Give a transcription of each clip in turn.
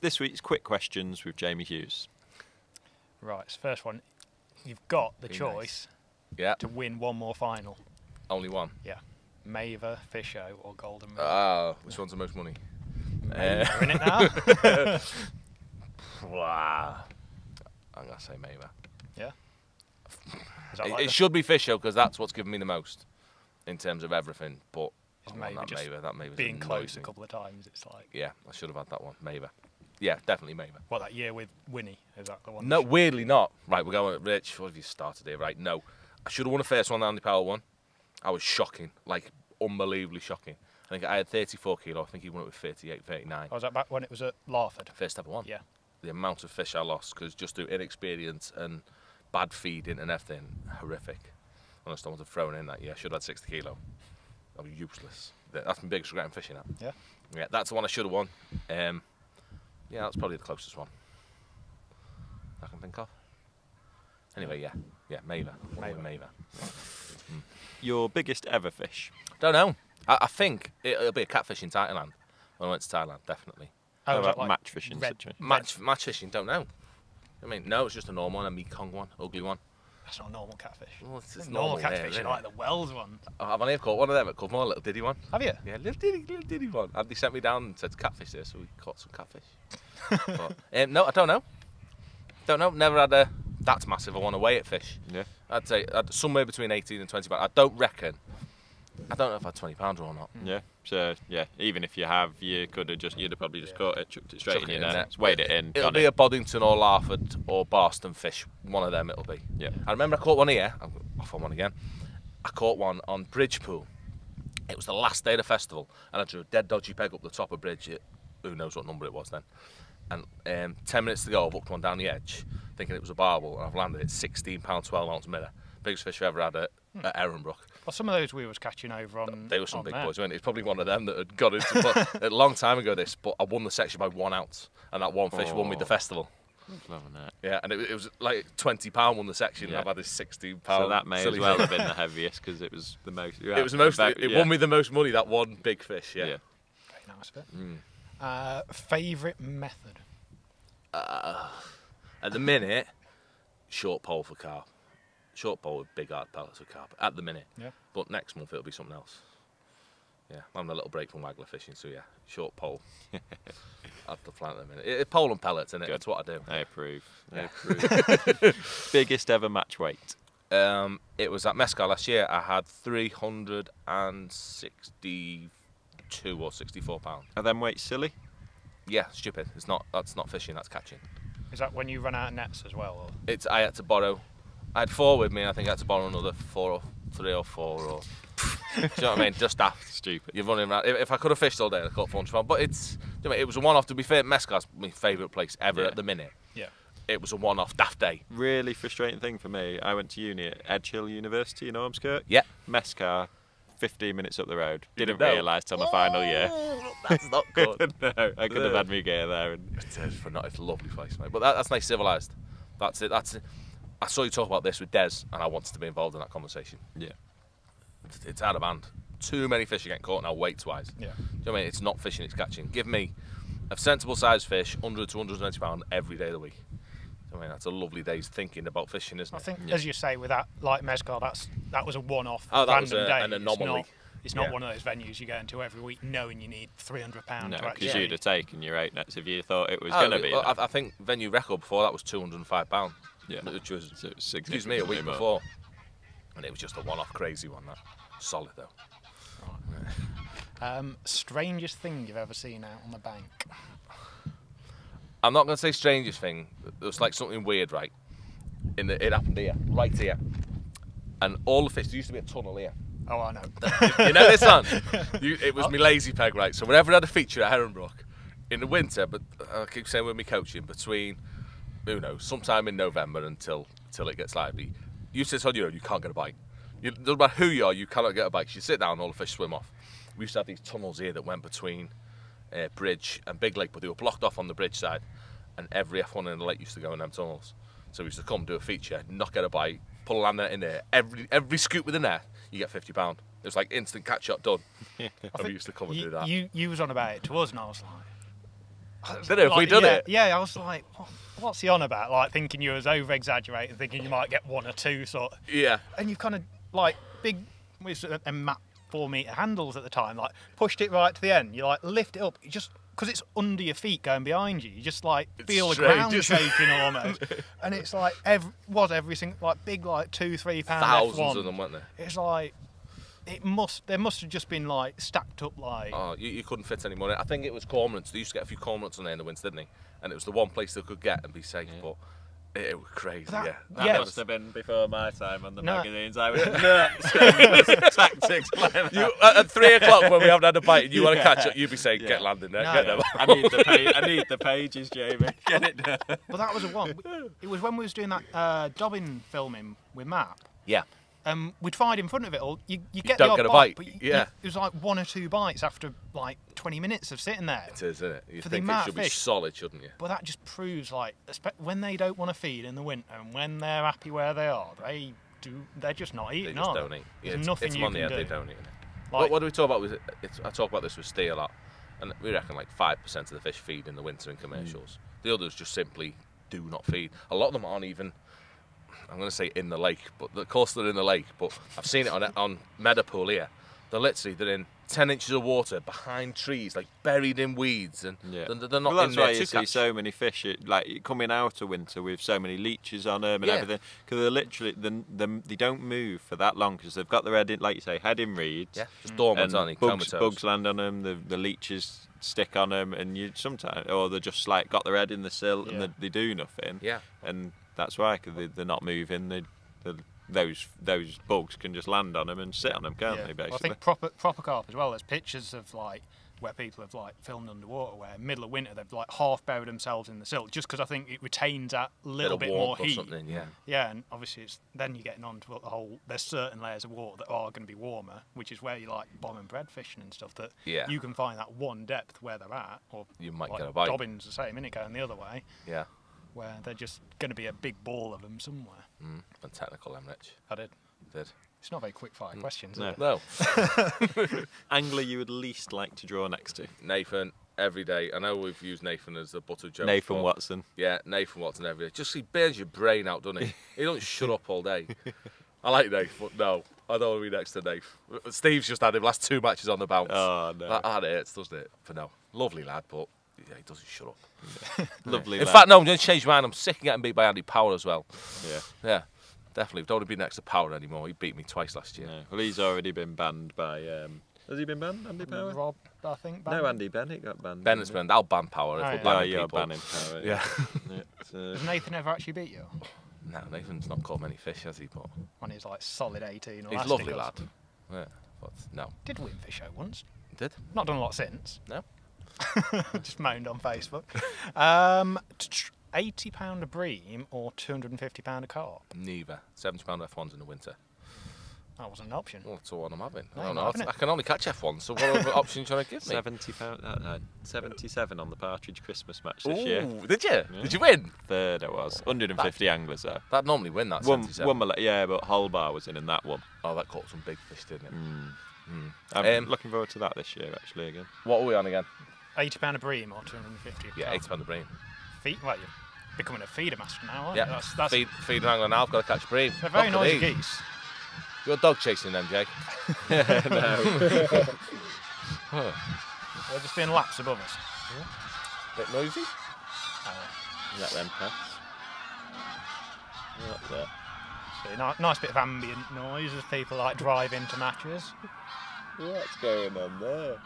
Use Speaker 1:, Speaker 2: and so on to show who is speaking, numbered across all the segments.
Speaker 1: This week's quick questions with Jamie Hughes.
Speaker 2: Right, so first one. You've got the
Speaker 3: Be nice.
Speaker 2: choice
Speaker 3: Yeah,
Speaker 2: to win one more final.
Speaker 3: only one.
Speaker 2: Yeah. Maver, Fisho, or Golden Moon.
Speaker 3: Ah, which one's the most money?
Speaker 2: Maver in it now.
Speaker 3: Wow. I'm gonna say Maver.
Speaker 2: yeah. Is
Speaker 3: It,
Speaker 2: like
Speaker 3: it should be Fisher because that's what's given me the most in terms of everything. But
Speaker 2: Is
Speaker 3: I want
Speaker 2: Maver
Speaker 3: that
Speaker 2: just
Speaker 3: Maver. That Maver's
Speaker 2: being close a couple of times? It's like
Speaker 3: Yeah, I should have had that one. Maver. Yeah, definitely Maver.
Speaker 2: what that year with Winnie. Is that the one?
Speaker 3: No, weirdly not. Right, we're going. Rich, what have you started here? Right, no. I should have won the first one, the Andy Powell one. I was shocking, like unbelievably shocking. I think I had 34 kilo. I think he won it with 38, 39.
Speaker 2: Oh, was that back when it was at Larford?
Speaker 3: First ever one.
Speaker 2: Yeah.
Speaker 3: The amount of fish I lost because just through inexperience and bad feeding and everything, horrific. Honest, I would have thrown in that year. I should have had 60 kilo. I was useless. That's my biggest regret in fishing. That.
Speaker 2: Yeah.
Speaker 3: Yeah, that's the one I should have won. Um, yeah, that's probably the closest one I can think of. Anyway, yeah, yeah, Maver, Maver,
Speaker 2: Maver.
Speaker 3: Maver.
Speaker 1: Your biggest ever fish?
Speaker 3: Don't know. I, I think it, it'll be a catfish in Thailand. When I went to Thailand, definitely.
Speaker 2: Oh,
Speaker 1: How
Speaker 2: was that
Speaker 1: about
Speaker 2: like
Speaker 1: match fishing
Speaker 2: red-
Speaker 1: situation?
Speaker 3: Match, match fishing, don't know. I mean, no, it's just a normal one, a Mekong one, ugly one.
Speaker 2: That's not a normal catfish.
Speaker 3: Well, it's, it's
Speaker 2: normal,
Speaker 3: normal,
Speaker 2: catfish
Speaker 3: yeah,
Speaker 2: are like the Wells one.
Speaker 3: I've only caught one of them at Cudmore, a little diddy one.
Speaker 2: Have you?
Speaker 3: Yeah, little diddy, little diddy one. And they sent me down and said catfish there, so we caught some catfish. but, um, no, I don't know. Don't know. Never had a. That's massive. I want to weigh it fish.
Speaker 1: Yeah.
Speaker 3: I'd say I'd, somewhere between 18 and 20 pounds. I don't reckon. I don't know if I had 20 pounds or not.
Speaker 1: Yeah. So yeah, even if you have, you could have just you'd have probably just caught it, chucked it straight
Speaker 3: Chuck
Speaker 1: in
Speaker 3: it
Speaker 1: your
Speaker 3: in
Speaker 1: net,
Speaker 3: there.
Speaker 1: weighed it in.
Speaker 3: It'll
Speaker 1: gone
Speaker 3: be
Speaker 1: in.
Speaker 3: a Boddington or Larford or Barston fish. One of them it'll be.
Speaker 1: Yeah.
Speaker 3: I remember I caught one here. I'm off on one again. I caught one on Bridgepool. It was the last day of the festival, and I drew a dead dodgy peg up the top of bridge. It, who knows what number it was then? And um, ten minutes to go, I hooked one down the edge, thinking it was a barbel, and I've landed it 16 pound 12 ounce mirror. Biggest fish I've ever had at, at Heronbrook.
Speaker 2: Well, some of those we was catching over on.
Speaker 3: They were some big
Speaker 2: there.
Speaker 3: boys, weren't it? It's probably one of them that had got into but a long time ago. This, but I won the section by one ounce, and that one fish won me the
Speaker 1: Oh.
Speaker 3: festival.
Speaker 1: Loving it.
Speaker 3: Yeah, and it, it was like twenty pound won the section.
Speaker 1: Yeah.
Speaker 3: and I've had this sixteen pound.
Speaker 1: So that may as well have been the heaviest because it was the most.
Speaker 3: It was the most.
Speaker 1: about-
Speaker 3: It, it
Speaker 1: yeah.
Speaker 3: won me the most money. That one big fish. Yeah.
Speaker 1: Yeah.
Speaker 2: Very nice bit.
Speaker 3: Mm.
Speaker 2: Uh, favorite method.
Speaker 3: At the minute, short pole for carp. Short pole with big hard pellets of carp. At the minute.
Speaker 2: Yeah.
Speaker 3: But next month it'll be something else. Yeah, I'm having a little break from waggler fishing, so yeah, short pole. I've the plan at the minute. It, it, pole and pellets, and it? That's what I do.
Speaker 1: I approve. I approve. Biggest ever match weight.
Speaker 3: Um, it was at Mescal last year. I had 362 or 64 pounds.
Speaker 1: Are them weights silly?
Speaker 3: Yeah, stupid. It's not. That's not fishing. That's catching.
Speaker 2: Is that when you run out of nets as well? Or?
Speaker 3: It's. I had to borrow. I had four with me. and I think I had to borrow another four or three or four or. do you know what I mean? Just daft.
Speaker 1: Stupid.
Speaker 3: You're running around. If, if I could have fished all day, I'd have caught 400 pounds. But it's. do you know what I mean? It was a one-off. To be fair, Mescal's my favourite place ever
Speaker 1: Yeah.
Speaker 3: at the minute.
Speaker 2: Yeah.
Speaker 3: It was a one-off daft day.
Speaker 1: Really frustrating thing for me. I went to uni at Edge Hill University in Ormskirk.
Speaker 3: Yeah.
Speaker 1: Mescar, 15 minutes up the road. Didn't
Speaker 3: didn't
Speaker 1: realise till my final year.
Speaker 3: That's not good.
Speaker 1: no, I could have had me gear there. And
Speaker 3: It's, uh, for not, it's a lovely place, mate. But that, that's nice, civilised. That's it. That's it. I saw you talk about this with Des, and I wanted to be involved in that conversation.
Speaker 1: yeah,
Speaker 3: It's, out of hand. Too many fish are getting caught now, weights wise.
Speaker 2: Yeah.
Speaker 3: Do you know what I mean? It's not fishing, it's catching. Give me a sensible sized fish, 100 to 120 pound every day of the week. Do you I mean, that's a lovely day's thinking about fishing, isn't it?
Speaker 2: I think,
Speaker 1: Yeah.
Speaker 2: as you say, with that light mezcal, that's that was a one-off
Speaker 3: Oh,
Speaker 2: random
Speaker 3: a-
Speaker 2: day.
Speaker 3: an
Speaker 2: It's not, it's not
Speaker 3: Yeah.
Speaker 2: one of those venues you go into every week knowing you need 300 pounds
Speaker 1: no, because you'd have taken your eight nets if you thought it was
Speaker 3: Oh,
Speaker 1: going to be.
Speaker 3: well. I, I think venue record before that was 205 pound.
Speaker 1: Yeah.
Speaker 3: Which was,
Speaker 1: So it's
Speaker 3: excuse me, a week
Speaker 1: significantly more.
Speaker 3: before. And it was just a one off crazy one, that. Solid though.
Speaker 2: Um, strangest thing you've ever seen out on the bank?
Speaker 3: I'm not going to say strangest thing. It was like something weird, right? In the, it happened here, right here. And all the fish, there used to be a tunnel here.
Speaker 2: Oh, I know.
Speaker 3: you know this one? You, it was my lazy peg, right? So whenever I had a feature at Heronbrook, in the winter, but I keep saying with me coaching, between, who knows, sometime in November until until it gets lively, you sit on your own, you can't get a bite. You, no matter who you are, you cannot get a bite. 'cause You sit down, all the fish swim off. We used to have these tunnels here that went between uh, Bridge and Big Lake, but they were blocked off on the bridge side, and every F1 in the lake used to go in them tunnels. So we used to come do a feature, not get a bite, pull a land net in there. Every every scoop with a net, you get fifty pound. It was like instant catch up done. and we used to come and
Speaker 2: you,
Speaker 3: do that.
Speaker 2: You, you was on about it to us, and I was like,
Speaker 3: Did it? Have we
Speaker 2: Like,
Speaker 3: done
Speaker 2: yeah,
Speaker 3: it?
Speaker 2: Yeah, I was like, what, what's he on about? Like thinking you was over exaggerating, thinking you might get one or two sort.
Speaker 3: Yeah.
Speaker 2: And you've kind of like big with uh, a map four meter handles at the time, like pushed it right to the end. You like lift it up, you just because it's under your feet going behind you. You just like
Speaker 3: It's
Speaker 2: feel the ground shaking almost, and it's like every was every single like big like two three pound
Speaker 3: Thousands
Speaker 2: F1.
Speaker 3: of them, weren't there?
Speaker 2: It's like it must there must have just been like stacked up like
Speaker 3: Oh, you, you couldn't fit any more. I think it was cormorants. They used to get a few cormorants on there in the winter, didn't they? And it was the one place they could get and be safe. But it, it was crazy.
Speaker 2: That-
Speaker 3: yeah.
Speaker 1: That
Speaker 2: Yeah.
Speaker 1: must have been before my time on the
Speaker 2: No.
Speaker 1: magazines. I was nuts. going tactics like that.
Speaker 3: You, at, at three o'clock when we haven't had a bite and you want to catch up, you'd be saying,
Speaker 1: Yeah.
Speaker 3: "Get landing there,
Speaker 2: No,
Speaker 3: get
Speaker 2: yeah.
Speaker 3: them."
Speaker 1: I need the page. I need the pages, Jamie. Get it done.
Speaker 2: But that was a one. It was when we was doing that uh, Dobbin filming with Map.
Speaker 3: Yeah.
Speaker 2: Um, we'd find in front of it all. You, you get
Speaker 3: don't
Speaker 2: the odd
Speaker 3: get a
Speaker 2: bite,
Speaker 3: bite,
Speaker 2: but you,
Speaker 3: yeah.
Speaker 2: you- it was like one or two bites after like 20 minutes of sitting there.
Speaker 3: It is, isn't it? You
Speaker 2: For the
Speaker 3: think it should be
Speaker 2: fish.
Speaker 3: solid, shouldn't you?
Speaker 2: But that just proves like when they don't want to feed in the winter and when they're happy where they are, they do. They're just not eating.
Speaker 3: They
Speaker 2: just
Speaker 3: don't
Speaker 2: they?
Speaker 3: eat. Yeah,
Speaker 2: There's
Speaker 3: it's,
Speaker 2: nothing
Speaker 3: it's
Speaker 2: you
Speaker 3: money
Speaker 2: can do.
Speaker 3: they don't eat.
Speaker 2: Like-
Speaker 3: what, what do we talk about? With I talk about this with Steel a lot, and we reckon like five percent of the fish feed in the winter in commercials. The others just simply do not feed. A lot of them aren't even. I'm going to say in the lake, but of course they're in the lake. But I've seen it on on Meadow here. They're literally they're in ten inches of water behind trees, like buried in weeds, and
Speaker 1: Yeah.
Speaker 3: they're, they're not
Speaker 1: well, that's
Speaker 3: there
Speaker 1: why
Speaker 3: to
Speaker 1: you see
Speaker 3: catch.
Speaker 1: so many fish, it, like coming out of winter with so many leeches on them and
Speaker 3: Yeah.
Speaker 1: everything, because they're literally the, the, they don't move for that long because they've got their head in, like you say, head in reeds.
Speaker 3: Yeah, just dormant, aren't they?
Speaker 1: bugs, bugs land on them. The, the leeches stick on them, and you sometimes, or they're just like got their head in the sill and they, they do nothing.
Speaker 3: Yeah.
Speaker 1: and that's why because they, they're not moving. They, they, those those bugs can just land on them and sit on them, can't
Speaker 2: Yeah.
Speaker 1: they?
Speaker 2: Well, I think proper proper carp as well. There's pictures of like where people have like filmed underwater, where in middle of winter they've like half buried themselves in the silt, just because I think it retains that little
Speaker 3: Bit
Speaker 2: bit, more
Speaker 3: warmth or
Speaker 2: heat.
Speaker 3: something, yeah.
Speaker 2: Yeah, and obviously it's then you're getting on to the whole. There's certain layers of water that are going to be warmer, which is where you like bomb and bread fishing and stuff. That
Speaker 3: Yeah.
Speaker 2: you can find that one depth where they're at, or
Speaker 3: You might
Speaker 2: like
Speaker 3: get a bite.
Speaker 2: Dobbins the same, innit, going the other way,
Speaker 3: Yeah.
Speaker 2: Where they're just going to be a big ball of them somewhere.
Speaker 3: Mm, and technical, I'm.
Speaker 2: I did.
Speaker 3: Did.
Speaker 2: It's not very quick fire questions.
Speaker 1: no.
Speaker 2: Is it?
Speaker 3: No.
Speaker 1: Angler you would least like to draw next to?
Speaker 3: Nathan every day. I know we've used Nathan as a butter joke.
Speaker 1: Nathan
Speaker 3: but-
Speaker 1: Watson.
Speaker 3: Yeah, Nathan Watson every day. Just he burns your brain out, doesn't he? he don't shut up all day. I like Nathan, but no, I don't want to be next to Nathan. Steve's just had him last two matches on the bounce.
Speaker 1: Oh, no.
Speaker 3: That, that hurts, doesn't it? But no, lovely lad, but yeah, he doesn't shut up.
Speaker 1: Lovely.
Speaker 3: In
Speaker 1: lad.
Speaker 3: fact, no, I'm going to change my mind. I'm sick of getting beat by Andy Power as well.
Speaker 1: yeah.
Speaker 3: Yeah, definitely. Don't want to be next to Power anymore. He beat me twice last year.
Speaker 1: No. Well, he's already been banned by. Um, has he been banned, Andy Power?
Speaker 2: Rob, I think.
Speaker 1: No,
Speaker 2: banned.
Speaker 1: Andy Bennett got banned.
Speaker 3: Bennett's banned. I'll ban Power if
Speaker 2: Oh,
Speaker 3: we're
Speaker 2: yeah.
Speaker 1: he?
Speaker 3: banning
Speaker 1: Oh, you're banning Power.
Speaker 3: Yeah.
Speaker 1: yeah. It's, uh,
Speaker 2: Has Nathan ever actually beat you
Speaker 3: no, Nathan's not caught many fish, has he? But
Speaker 2: on his like solid 18? Or
Speaker 3: he's a lovely lad. Yeah, but no.
Speaker 2: Did win fish show once.
Speaker 3: Did?
Speaker 2: Not done a lot since.
Speaker 3: No.
Speaker 2: Just moaned on Facebook. Um, 80 pound a bream or 250 pound a carp.
Speaker 3: Neither. Seventy pound F1s in the winter.
Speaker 2: That wasn't an option.
Speaker 3: Well, that's all I'm having.
Speaker 2: No,
Speaker 3: I don't know.
Speaker 2: having
Speaker 3: I can only catch F1, so what other options trying to give me?
Speaker 1: Seventy pound, uh, uh, seventy-seven on the Partridge Christmas match this year.
Speaker 3: Did you?
Speaker 1: Yeah.
Speaker 3: Did you win?
Speaker 1: Third it was. 150 anglers though.
Speaker 3: That normally win that.
Speaker 1: One,
Speaker 3: 77.
Speaker 1: one, mil- yeah, but Holbar was in in that one.
Speaker 3: Oh, that caught some big fish, didn't it?
Speaker 1: Mm. I'm
Speaker 3: Um,
Speaker 1: looking forward to that this year actually again.
Speaker 3: What are we on again?
Speaker 2: 80 pound a bream or 250
Speaker 3: Yeah,
Speaker 2: carp.
Speaker 3: eight pound the brain.
Speaker 2: Feed, well, you're becoming a feeder master now, aren't
Speaker 3: Yeah,
Speaker 2: you? That's, that's,
Speaker 3: feed, feed an angler now. I've got to catch bream.
Speaker 2: they're very
Speaker 3: Look
Speaker 2: noisy geese.
Speaker 3: You're dog chasing them, Jake. no.
Speaker 2: They're just doing laps above us.
Speaker 3: Bit noisy.
Speaker 1: Uh, Let them pass. What the?
Speaker 2: So, ni- nice bit of ambient noise as people like drive into matches.
Speaker 1: What's going on there?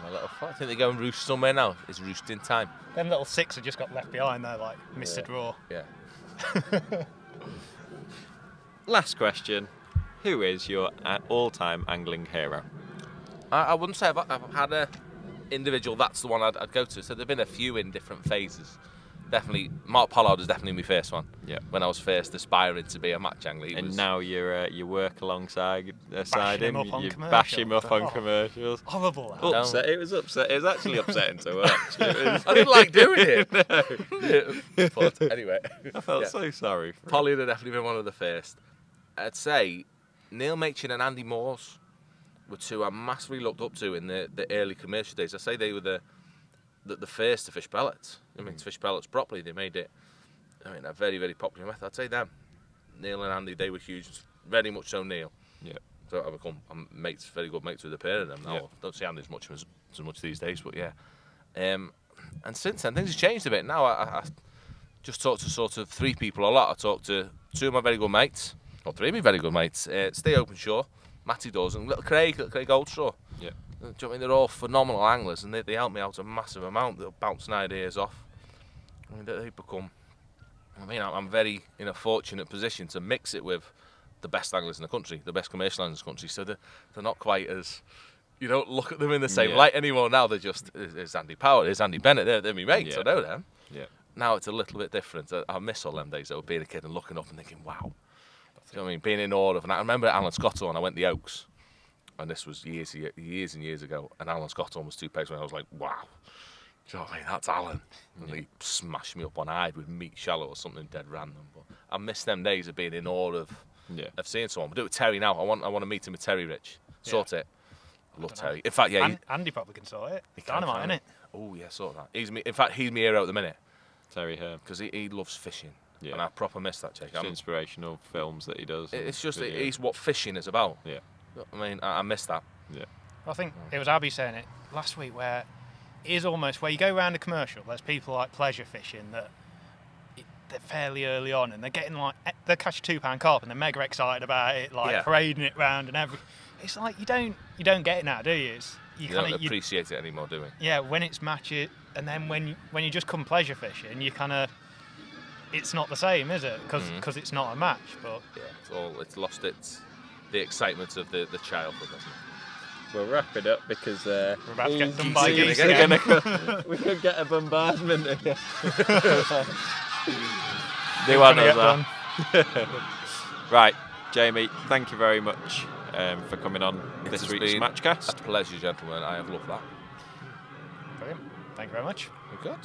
Speaker 3: I'm a little fat. I think they go and roost somewhere now. It's roosting time.
Speaker 2: Them little six have just got left behind there, like Mr.
Speaker 1: Yeah.
Speaker 2: Draw.
Speaker 3: Yeah.
Speaker 1: Last question. Who is your uh, all-time angling hero?
Speaker 3: I, I wouldn't say I've, I've had a individual. That's the one I'd, I'd go to. So there've been a few in different phases. Definitely, Mark Pollard was definitely my first one.
Speaker 1: Yeah.
Speaker 3: When I was first aspiring to be a match angler,
Speaker 1: And
Speaker 3: was,
Speaker 1: now you're uh, you work alongside uh, side
Speaker 2: him
Speaker 1: him.
Speaker 2: up on
Speaker 1: you bash him up on
Speaker 2: commercials. Oh. Horrible. That.
Speaker 1: Upset. It was upset. It was actually upsetting to watch. Was-
Speaker 3: I didn't like doing it. but anyway,
Speaker 1: I felt
Speaker 3: Yeah.
Speaker 1: so sorry. For him.
Speaker 3: Polly had definitely been one of the first. I'd say Neil Machin and Andy Morse were two I massively looked up to in the, the early commercial days. I say they were the the, the first to fish pellets. I mean, fish pellets properly, they made it. I mean, a very very popular method. I'd say them, Neil and Andy, they were huge. Very much so, Neil.
Speaker 1: Yeah.
Speaker 3: So I've become I'm mates, very good mates with the pair of them now.
Speaker 1: Yeah.
Speaker 3: Don't see Andy as much as, as much these days, but yeah. Um, and since then, things have changed a bit. Now I, I, I just talk to sort of three people a lot. I talk to two of my very good mates, or three of my very good mates. Uh, Stay Openshaw, Matty and little Craig, little Craig Oldstraw.
Speaker 1: Yeah.
Speaker 3: Do you know what I mean? They're all phenomenal anglers, and they, they help me out a massive amount. They're bouncing ideas off. I mean, they, they become. I mean, I'm I'm very in a fortunate position to mix it with the best anglers in the country, the best commercial anglers in the country. So they're, they're not quite as. You don't look at them in the same
Speaker 1: Yeah.
Speaker 3: light anymore now. They're just. It's Andy Power, it's Andy Bennett, they're, they're my mates, I know them.
Speaker 1: Yeah.
Speaker 3: Now it's a little bit different. I, I miss all them days of being a kid and looking up and thinking, wow. Do you know what I mean? Being in awe of. And I remember Alan Scotthorne and I went the Oaks and this was years, years and years ago. And Alan Scotthorne almost two pegs when I was like, wow. Do you know what I mean? That's Alan. And he smashed me up on hide with meat shallow or something dead random. But I miss them days of being in awe of,
Speaker 1: Yeah.
Speaker 3: of seeing someone. We'll do it with Terry now. I want I want to meet him with Terry Rich. Sort it. I love. Terry. In fact, yeah.
Speaker 2: An- Andy probably can sort it.
Speaker 3: he
Speaker 2: Dynamite, isn't it?
Speaker 3: Oh yeah, sort of that. He's me. In fact, he's my hero at the minute
Speaker 1: Terry Hearn.
Speaker 3: because he, he loves fishing.
Speaker 1: Yeah.
Speaker 3: And I proper miss that Jake.
Speaker 1: It's
Speaker 3: I'm-
Speaker 1: inspirational films that he does.
Speaker 3: It's just
Speaker 1: videos.
Speaker 3: he's what fishing is about.
Speaker 1: Yeah.
Speaker 3: I mean, I, I miss that.
Speaker 1: Yeah.
Speaker 2: I think it was Abby saying it last week where it is almost where you go around a commercial, there's people like pleasure fishing that they're fairly early on and they're getting like, eh, they'll catch a two pound carp and they're mega excited about it, like
Speaker 3: Yeah.
Speaker 2: parading it round and every. It's like you don't you don't get it now, do you? It's, you
Speaker 3: You don't
Speaker 2: kind of
Speaker 3: appreciate it anymore, do we?
Speaker 2: yeah when it's match it and then when you, when you just come pleasure fishing, you kind of it's not the same, is it? Because
Speaker 3: Mhm.
Speaker 2: it's not a match, but
Speaker 3: Yeah, it's all it's lost its the excitement of the the childhood, hasn't it?
Speaker 1: We'll wrap it up because uh,
Speaker 2: We're about to get
Speaker 1: Ian's
Speaker 2: done by
Speaker 1: geese
Speaker 2: geese again.
Speaker 1: we could get a bombardment. again.
Speaker 2: They
Speaker 1: New
Speaker 2: wanna
Speaker 1: one
Speaker 2: get
Speaker 1: of that. Right, Jamie, thank you very much um, for coming on this
Speaker 3: has
Speaker 1: week's
Speaker 3: been
Speaker 1: Matchcast.
Speaker 3: A pleasure, gentlemen. I have loved that.
Speaker 2: Brilliant. Thank you very much.
Speaker 3: Good.